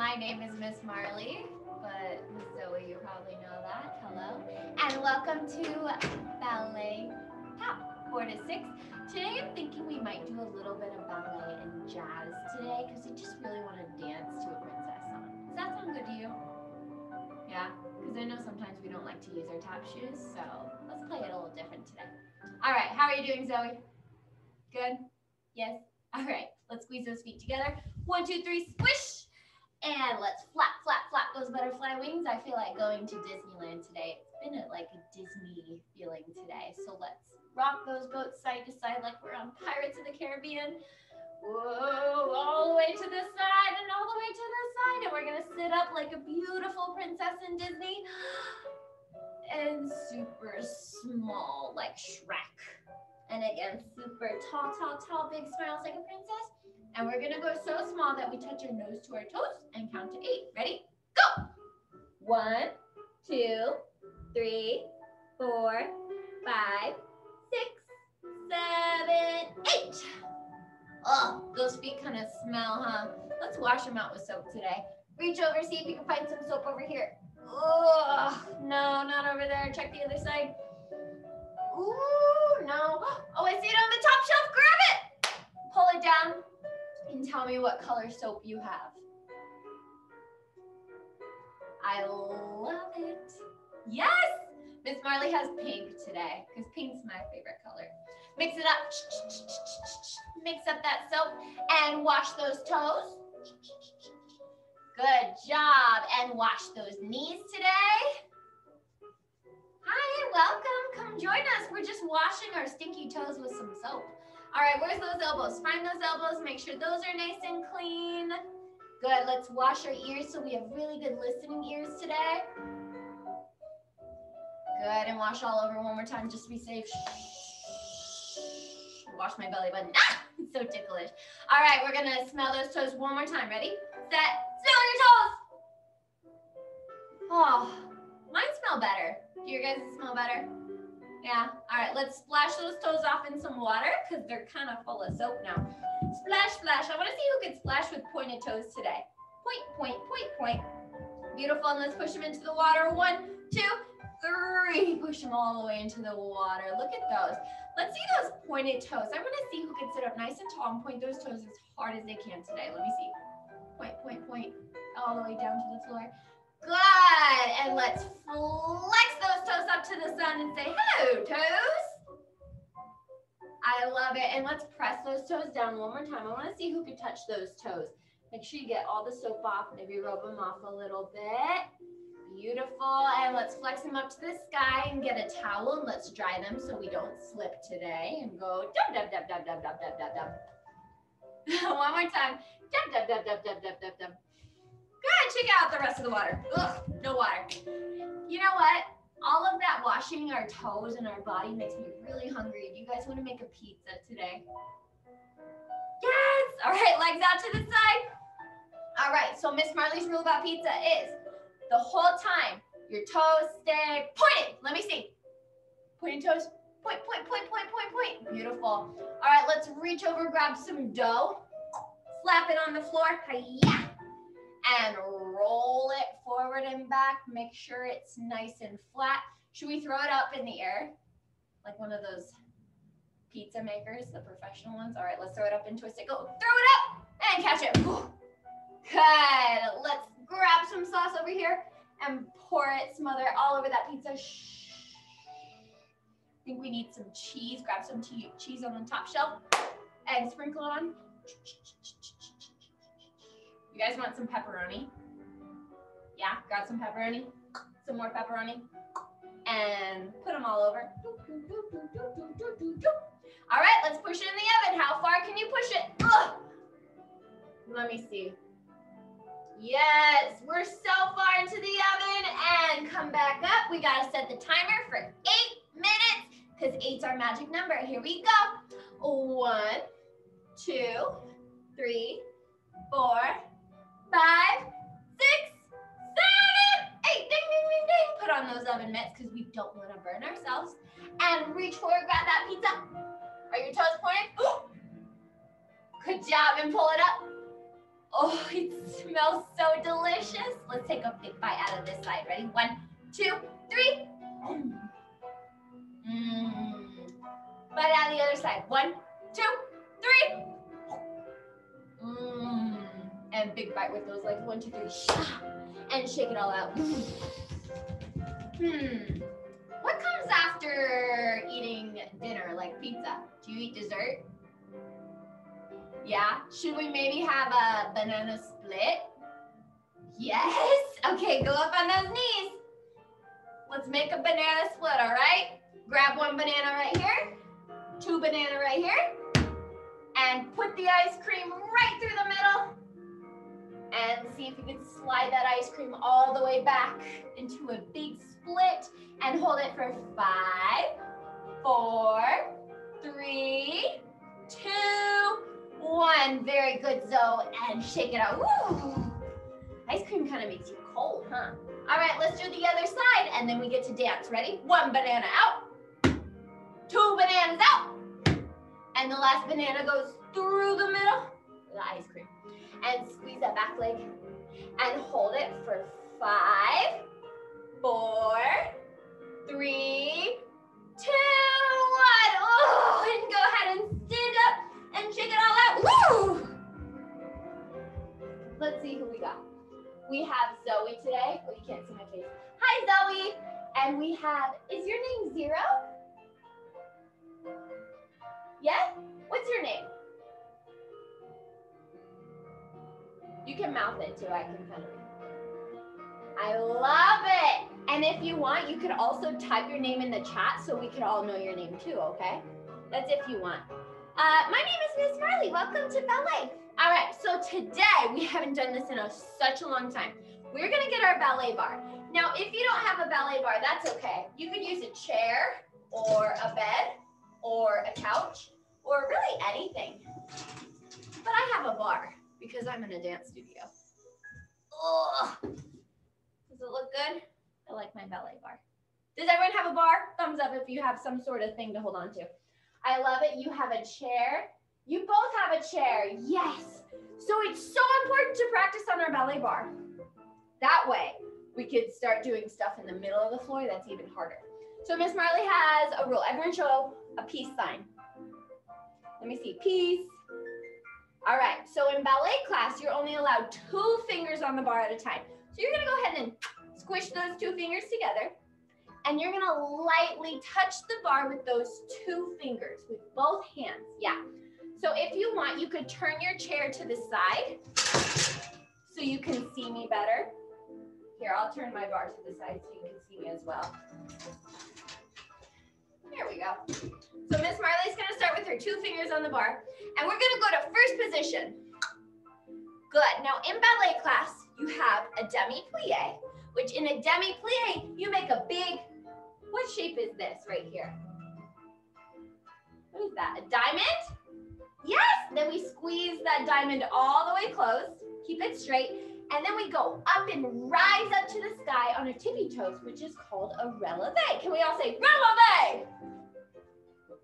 My name is Miss Marlye, but Miss Zoe, you probably know that. Hello. And welcome to Ballet Tap 4 to 6. Today I'm thinking we might do a little bit of ballet and jazz today because I just really want to dance to a princess song. Does that sound good to you? Yeah? Because I know sometimes we don't like to use our tap shoes, so let's play it a little different today. All right, how are you doing, Zoe? Good? Yes? All right, let's squeeze those feet together. One, two, three, squish. And let's flap, flap, flap those butterfly wings. I feel like going to Disneyland today. It's been a, like a Disney feeling today. So let's rock those boats side to side like we're on Pirates of the Caribbean. Whoa, all the way to the side and all the way to the side. And we're gonna sit up like a beautiful princess in Disney. And super small like Shrek. And again, super tall, tall, tall, big smiles like a princess. And we're gonna go so small that we touch our nose to our toes and count to eight. Ready? Go! One, two, three, four, five, six, seven, eight. Oh, those feet kind of smell, huh? Let's wash them out with soap today. Reach over, see if you can find some soap over here. Oh, no, not over there. Check the other side. Ooh, no. Oh, I see it on the top shelf. Grab it. Pull it down and tell me what color soap you have. I love it. Yes! Miss Marlye has pink today because pink's my favorite color. Mix it up. Mix up that soap and wash those toes. Good job. And wash those knees today. Welcome. Come join us. We're just washing our stinky toes with some soap. All right, where's those elbows? Find those elbows. Make sure those are nice and clean. Good. Let's wash our ears so we have really good listening ears today. Good. And wash all over one more time just to be safe. Wash my belly button. Ah, it's so ticklish. All right, we're to smell those toes one more time. Ready? Set. Smell your toes. Oh, mine smell better. Do your guys smell better? Yeah. All right, let's splash those toes off in some water because they're kind of full of soap now. Splash, splash. I want to see who can splash with pointed toes today. Point, point, point, point. Beautiful. And let's push them into the water. One, two, three. Push them all the way into the water. Look at those. Let's see those pointed toes. I want to see who can sit up nice and tall and point those toes as hard as they can today. Let me see. Point, point, point. All the way down to the floor. Good. And let's flex those toes up to the sun and say, hello, toes. I love it. And let's press those toes down one more time. I want to see who can touch those toes. Make sure you get all the soap off. Maybe rub them off a little bit. Beautiful. And let's flex them up to the sky and get a towel and let's dry them so we don't slip today. And go dub, dub, dub, dub, dub, dub, dub, dub, one more time. Dub, dub, dub, dub, dub, dub, dub, dub. Good. Check out the rest of the water. Ugh, no water. You know what? All of that washing our toes and our body makes me really hungry. Do you guys want to make a pizza today? Yes. All right, legs out to the side. All right, so Miss Marlye's rule about pizza is the whole time your toes stay pointed. Let me see. Pointing toes. Point, point, point, point, point, point. Beautiful. All right, let's reach over, grab some dough. Slap it on the floor. Hi-ya. And roll it forward and back. Make sure it's nice and flat. Should we throw it up in the air? Like one of those pizza makers, the professional ones. All right, let's throw it up and twist it. Go, throw it up and catch it. Good. Let's grab some sauce over here and pour it, smother it all over that pizza. Shh. I think we need some cheese. Grab some cheese on the top shelf and sprinkle it on. You guys want some pepperoni? Yeah, grab some pepperoni, some more pepperoni, and put them all over. All right, let's push it in the oven. How far can you push it? Ugh. Let me see. Yes, we're so far into the oven and come back up. We gotta set the timer for eight minutes because eight's our magic number. Here we go. One, two, three, four, five, six, seven, eight. Ding, ding, ding, ding. Put on those oven mitts because we don't want to burn ourselves. And reach forward, grab that pizza. Are your toes pointed? Good job, and pull it up. Oh, it smells so delicious. Let's take a big bite out of this side. Ready? One, two, three. Mmm. Bite out the other side. One, two, three. And big bite with those legs. One, two, three. And shake it all out. Hmm. What comes after eating dinner, like pizza? Do you eat dessert? Yeah? Should we maybe have a banana split? Yes? Okay, go up on those knees. Let's make a banana split, all right? Grab one banana right here, two banana right here, and put the ice cream right through the middle. And see if you can slide that ice cream all the way back into a big split and hold it for five, four, three, two, one. Very good, Zoe. And shake it out. Woo! Ice cream kind of makes you cold, huh? All right, let's do the other side and then we get to dance. Ready? One banana out, two bananas out, and the last banana goes through the middle, the ice cream. And squeeze that back leg and hold it for five, four, three, two, one. Oh, and go ahead and stand up and shake it all out. Woo! Let's see who we got. We have Zoe today. Oh, you can't see my face. Hi, Zoe. And we have, is your name Zero? Yeah? What's your name? You can mouth it too. I can kind of. I love it. And if you want, you could also type your name in the chat so we could all know your name too, okay? That's if you want. Uh, my name is Miss Marlye. Welcome to ballet. All right, so today we haven't done this in a, such a long time. We're gonna get our ballet bar. Now, if you don't have a ballet bar, that's okay. You could use a chair or a bed or a couch or really anything. But I have a bar because I'm in a dance studio. Ugh. Does it look good? I like my ballet bar. Does everyone have a bar? Thumbs up if you have some sort of thing to hold on to. I love it. You have a chair. You both have a chair. Yes. So it's so important to practice on our ballet bar. That way we could start doing stuff in the middle of the floor that's even harder. So Miss Marlye has a rule. Everyone show a peace sign. Let me see, peace. All right, so in ballet class, you're only allowed two fingers on the bar at a time. So you're gonna go ahead and squish those two fingers together and you're gonna lightly touch the bar with those two fingers, with both hands, yeah. So if you want, you could turn your chair to the side so you can see me better. Here, I'll turn my bar to the side so you can see me as well. There we go. So Miss Marlye's gonna start with her two fingers on the bar, and we're gonna go to first position. Good, now in ballet class, you have a demi-plie, which in a demi-plie, you make a big, what shape is this right here? What is that, a diamond? Yes, then we squeeze that diamond all the way closed, keep it straight, and then we go up and rise up to the sky on our tippy toes, which is called a releve. Can we all say releve?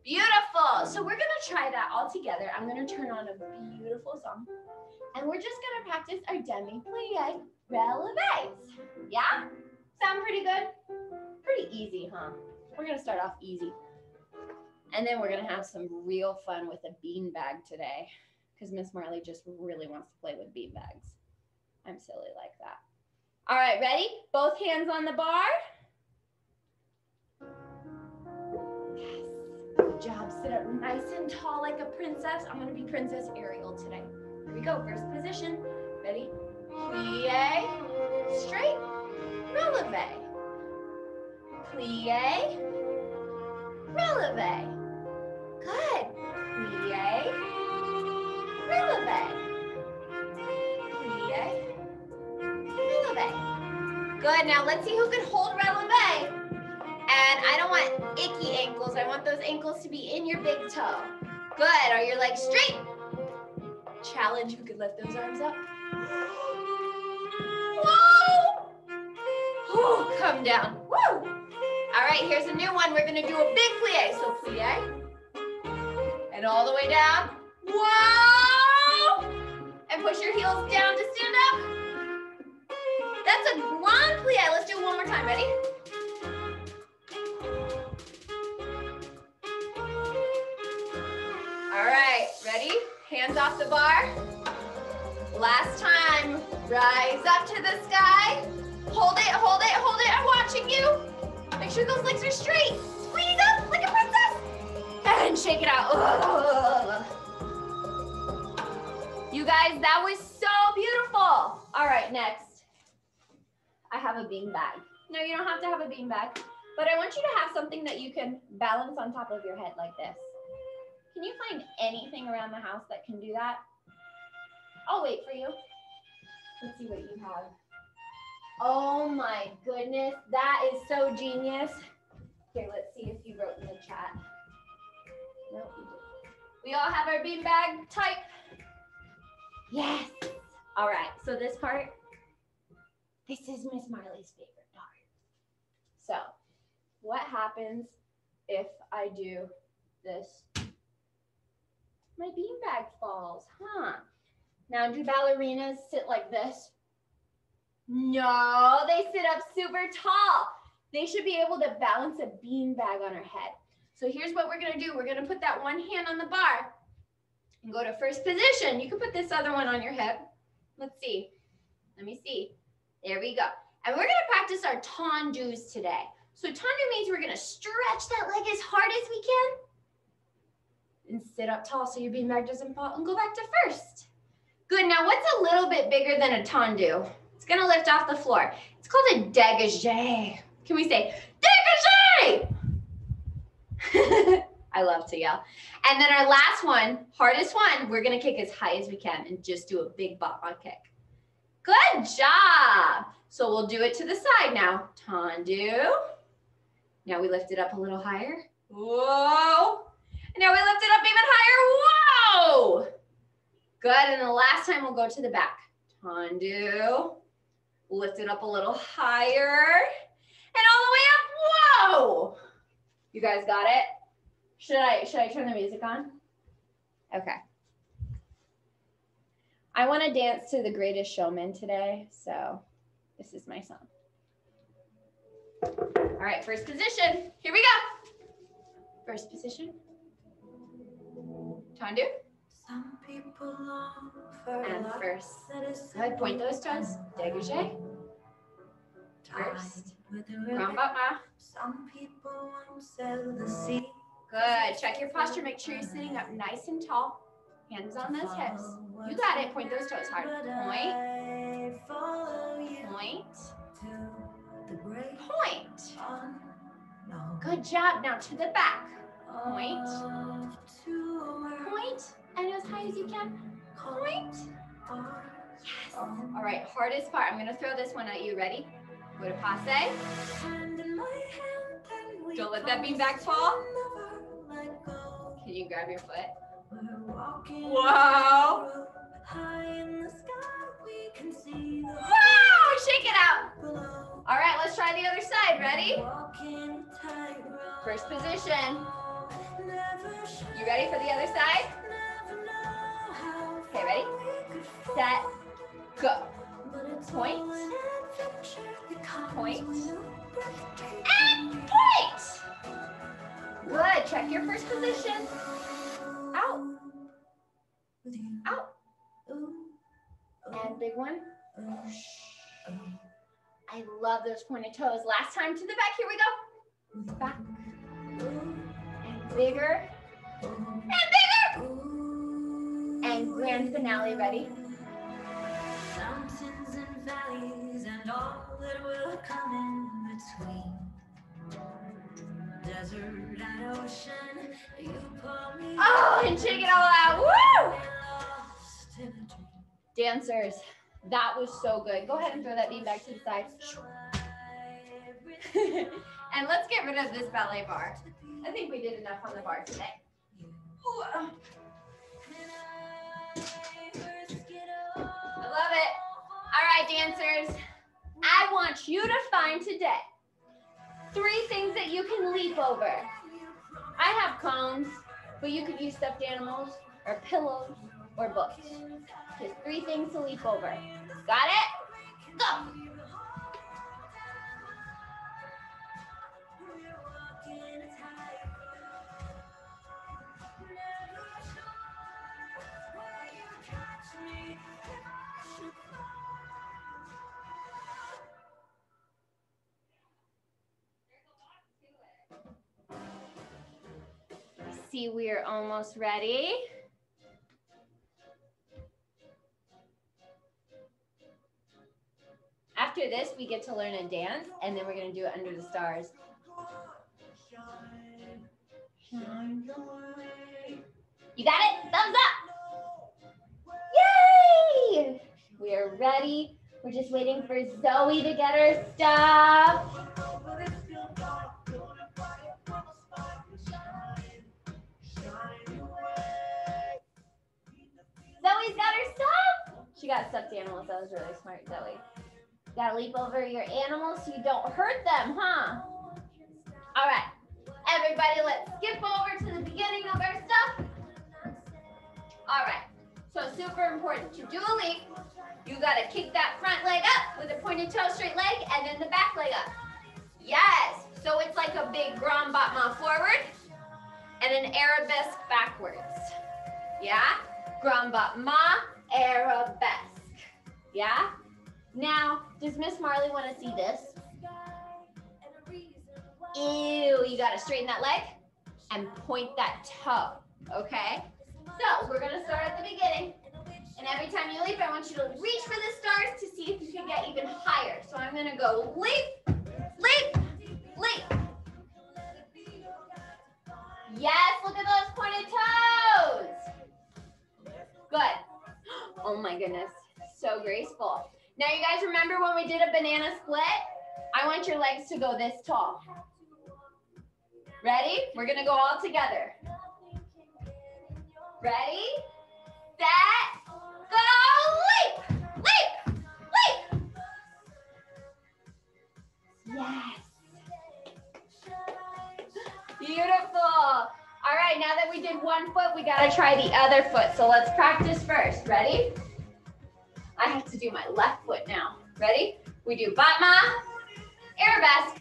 Beautiful. So we're gonna try that all together. I'm gonna turn on a beautiful song. And we're just gonna practice our demi-plie releves. Yeah? Sound pretty good? Pretty easy, huh? We're gonna start off easy. And then we're gonna have some real fun with a bean bag today because Miss Marlye just really wants to play with bean bags. I'm silly like that. All right, ready? Both hands on the bar. Nice and tall like a princess. I'm gonna be Princess Ariel today. Here we go, first position. Ready? Plie, straight, releve. Plie, releve. Good. Plie, releve. Plie, releve. Good. Now let's see who can hold releve. And I don't want icky ankles. I want those ankles to be in your big toe. Good. Are your legs straight? Challenge who could lift those arms up. Whoa! Whew, come down. Woo! All right, here's a new one. We're gonna do a big plie. So plie. And all the way down. Whoa! And push your heels down to stand up. That's a grand plie. Let's do it one more time. Ready? Hands off the bar. Last time, rise up to the sky. Hold it, hold it, hold it. I'm watching you. Make sure those legs are straight. Squeeze up like a princess. And shake it out. Ugh. You guys, that was so beautiful. All right, next. I have a bean bag. No, you don't have to have a bean bag, but I want you to have something that you can balance on top of your head like this. Can you find anything around the house that can do that? I'll wait for you. Let's see what you have. Oh my goodness, that is so genius. Here, let's see if you wrote in the chat. Nope. We all have our beanbag type. Yes. All right, so this part, this is Miss Marlye's favorite part. So, what happens if I do this? My beanbag falls, huh? Now, do ballerinas sit like this? No, they sit up super tall. They should be able to balance a beanbag on her head. So here's what we're gonna do. We're gonna put that one hand on the bar and go to first position. You can put this other one on your hip. Let's see. Let me see. There we go. And we're gonna practice our tendus today. So tendu means we're gonna stretch that leg as hard as we can and sit up tall so your beanbag doesn't fall and go back to first. Good, now what's a little bit bigger than a tendu? It's gonna lift off the floor. It's called a dégagé. Can we say dégagé? I love to yell. And then our last one, hardest one, we're gonna kick as high as we can and just do a big bop on kick. Good job. So we'll do it to the side now. Tendu. Now we lift it up a little higher. Whoa. And now we lift it up even higher. Whoa. Good. And the last time we'll go to the back. Tendu. Lift it up a little higher. And all the way up. Whoa. You guys got it? Should I should I turn the music on? Okay. I want to dance to the greatest showman today, so this is my song. All right, first position. Here we go. First position. Tendu. Some people long for And first. Good. Point those toes. Dégagé. First. with Grand ribbon. Some people won't sail the sea. Good. Check your posture. Make sure you're sitting up nice and tall. Hands on those hips. You got it. Point those toes hard. Point. Point. Point. Good job. Now to the back. Point. Point. And as high as you can. Point. Yes. All right. Hardest part. I'm going to throw this one at you. Ready? Go to passe. Don't let that beanbag fall. Can you grab your foot? Whoa. Wow. Shake it out. All right. Let's try the other side. Ready? First position. You ready for the other side? Okay, ready? Set. Go. Point. Point. And point. Good. Check your first position. Out. Out. And big one. I love those pointed toes. Last time to the back. Here we go. Back. Bigger. And bigger. And grand finale. Ready? Mountains and valleys and all that will come in between. Desert and ocean, you pull me Oh, and shake it all out. Woo! lost in a dream. Dancers, that was so good. Go ahead and throw that bean back to the side. and let's get rid of this ballet bar. I think we did enough on the bar today. Ooh. Uh. I love it. All right, dancers. I want you to find today three things that you can leap over. I have cones, but you could use stuffed animals or pillows or books. Just three things to leap over. Got it? Go. See, we are almost ready. After this, we get to learn a dance, and then we're gonna do it under the stars. You got it? Thumbs up! Yay! We are ready. We're just waiting for Zoe to get her stuff. Got stuffed animals. That was really smart, Zoe. Gotta leap over your animals so you don't hurt them, huh? All right. Everybody, let's skip over to the beginning of our stuff. All right. So super important to do a leap. You gotta kick that front leg up with a pointed toe straight leg and then the back leg up. Yes. So it's like a big grand battement forward and an arabesque backwards. Yeah? Grand battement, arabesque. Yeah? Now, does Miss Marlye want to see this? Ew, you gotta straighten that leg and point that toe, okay? So we're gonna start at the beginning. And every time you leap, I want you to reach for the stars to see if you can get even higher. So I'm gonna go leap, leap, leap. Yes, look at those pointed toes. Good. Oh my goodness, so graceful. Now you guys remember when we did a banana split? I want your legs to go this tall. Ready? We're gonna go all together. Ready, set, go, leap, leap, leap. Yes. Beautiful. All right, now that we did one foot, we gotta try the other foot. So let's practice first. Ready? I have to do my left foot now. Ready? We do battement, arabesque.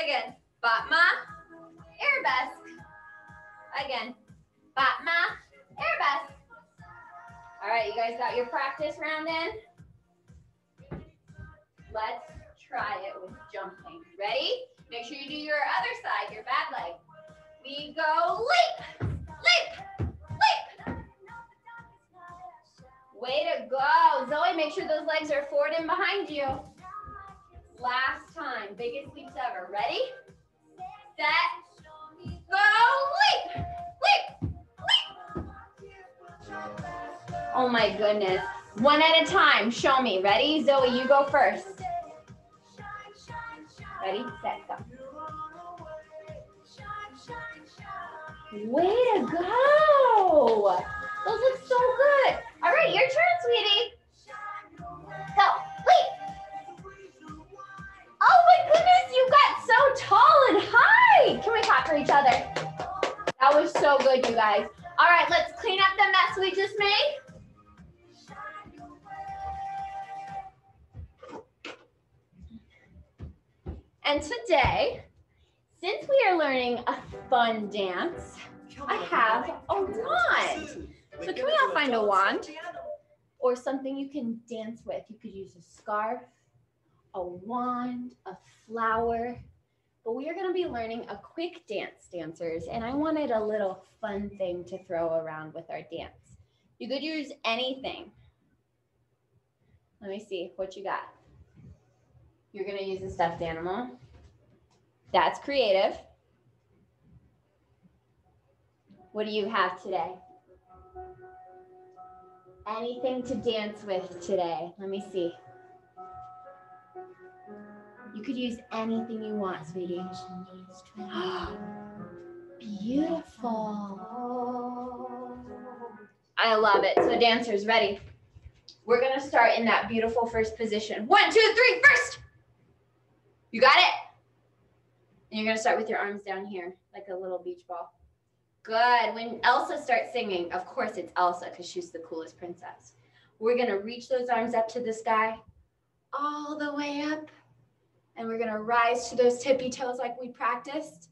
Again, battement, arabesque. Again, battement, arabesque. All right, you guys got your practice round in? Let's try it with jumping. Ready? Make sure you do your other side, your bad leg. We go leap, leap, leap. Way to go. Zoe, make sure those legs are forward and behind you. Last time, biggest leaps ever. Ready? Set, go, leap, leap, leap. Oh my goodness. One at a time, show me. Ready? Zoe, you go first. Ready, set, go. Way to go. Those look so good. All right, your turn, sweetie. Go, leap. Oh my goodness, you got so tall and high. Can we clap for each other? That was so good, you guys. All right, let's clean up the mess we just made. And today, since we are learning a fun dance, I have a wand. So can we all find a wand? Or something you can dance with. You could use a scarf, a wand, a flower. But we are going to be learning a quick dance, dancers. And I wanted a little fun thing to throw around with our dance. You could use anything. Let me see what you got. You're going to use a stuffed animal. That's creative. What do you have today? Anything to dance with today? Let me see. You could use anything you want, sweetie. Beautiful. I love it. So dancers, ready? We're gonna start in that beautiful first position. One, two, three, first. You got it? And you're gonna start with your arms down here, like a little beach ball. Good. When Elsa starts singing, of course it's Elsa because she's the coolest princess. We're going to reach those arms up to the sky, all the way up. And we're going to rise to those tippy toes like we practiced.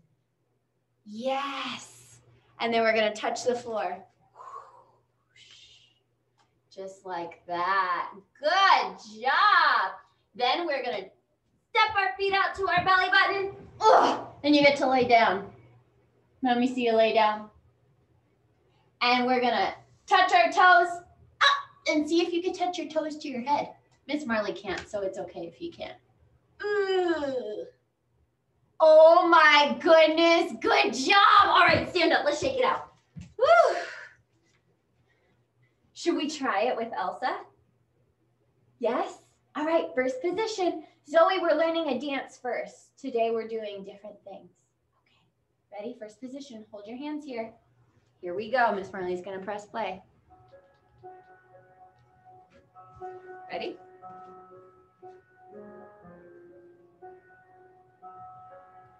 Yes. And then we're going to touch the floor. Just like that. Good job. Then we're going to step our feet out to our belly button. Ugh. And you get to lay down. Let me see you lay down. And we're gonna touch our toes up and see if you can touch your toes to your head. Miss Marlye can't, so it's okay if you can't. Oh my goodness, good job. All right, stand up, let's shake it out. Woo. Should we try it with Elsa? Yes? All right, first position. Zoe, we're learning a dance first. Today we're doing different things. Okay, ready? First position. Hold your hands here. Here we go. Miss Marlye's gonna press play. Ready?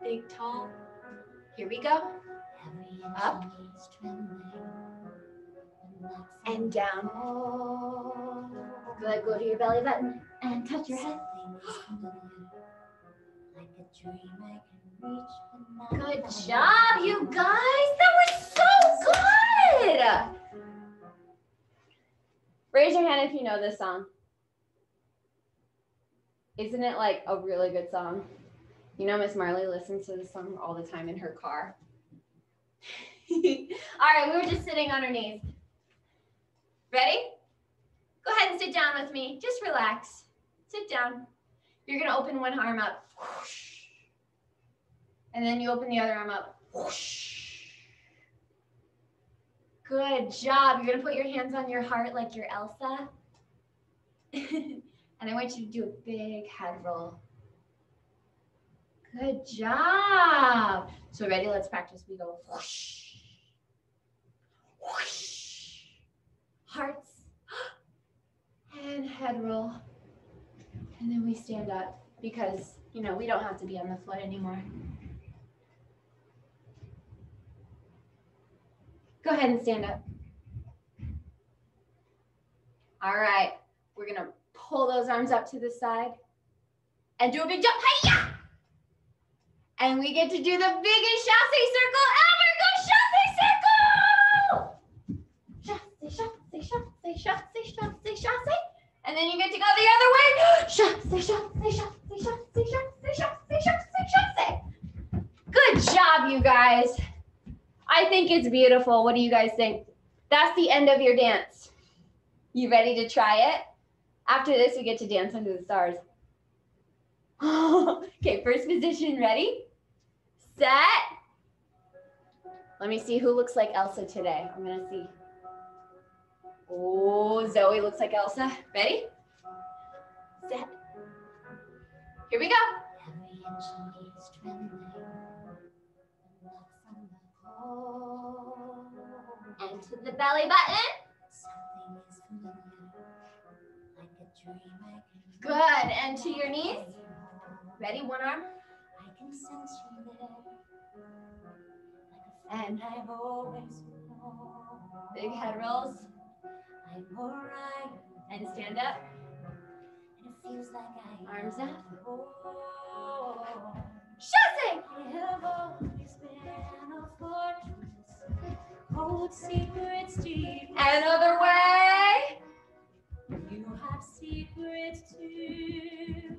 Big, tall. Here we go. Up. And down. Good. Go to your belly button and touch your head. Good job, you guys. That was so good. Raise your hand if you know this song. Isn't it like a really good song? You know, Miss Marlye listens to this song all the time in her car. all right, we were just sitting on our knees. Ready? Go ahead and sit down with me. Just relax. Sit down. You're going to open one arm up. And then you open the other arm up. Good job. You're going to put your hands on your heart like you're Elsa. and I want you to do a big head roll. Good job. So ready? Let's practice. We go whoosh, whoosh. Hearts and head roll. And then we stand up because, you know, we don't have to be on the floor anymore. Go ahead and stand up. All right, we're gonna pull those arms up to the side and do a big jump. Hiya! And we get to do the biggest chasse circle ever. Go chasse circle! Chasse, chasse, chasse, chasse. And then you get to go the other way. Chasse, chasse, chasse, chasse, chasse, chasse, chasse, chasse. Good job, you guys. I think it's beautiful. What do you guys think? That's the end of your dance. You ready to try it? After this, we get to dance under the stars. okay, first position, ready? Set. Let me see who looks like Elsa today. I'm gonna see. Oh, Zoe looks like Elsa. Ready? Set. Here we go. And to the belly button. Good. And to your knees. Ready? One arm. And big head rolls. And stand up. And it feels like I arms up. Oh. Chasse! Hold secrets deep. Another way. You have secrets too,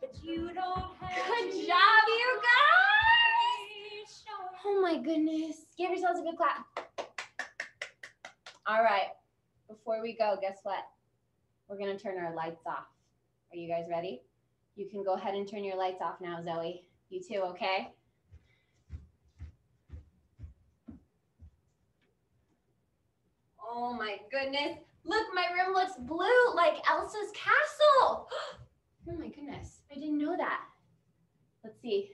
but you don't have. Good to job, you guys. Oh my goodness. Give yourselves a good clap. All right. Before we go, guess what? We're to turn our lights off. Are you guys ready? You can go ahead and turn your lights off now, Zoe. You too, okay? Oh my goodness. Look, my room looks blue like Elsa's castle. Oh my goodness. I didn't know that. Let's see.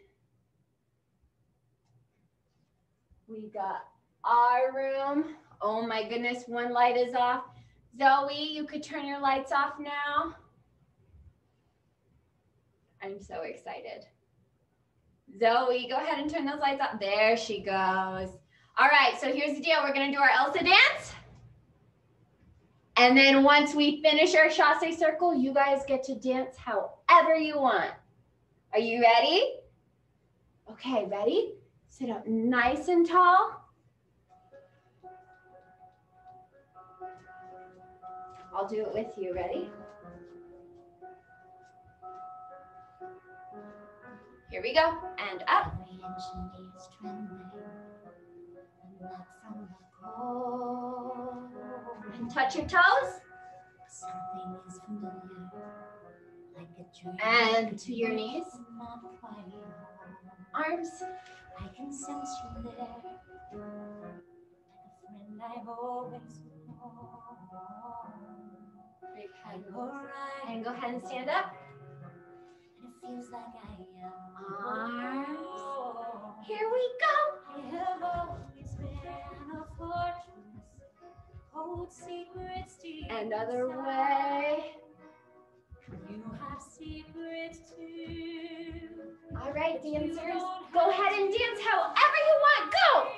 We got our room. Oh my goodness, one light is off. Zoe, you could turn your lights off now. I'm so excited. Zoe, go ahead and turn those lights off. There she goes. All right, so here's the deal. We're gonna do our Elsa dance. And then once we finish our chasse circle, you guys get to dance however you want. Are you ready? Okay, ready? Sit up nice and tall. I'll do it with you. Ready? Here we go. And up. And touch your toes. And to your knees. Arms. I can sense you there, like a friend I've always known. Great head. I'm alright, And go ahead and stand up. it feels like I am. Arms. Here we go. I have always been a fortress, hold secrets deep. And other inside. way. You have secrets too. All right, dancers. Go ahead and dance however you want. Go.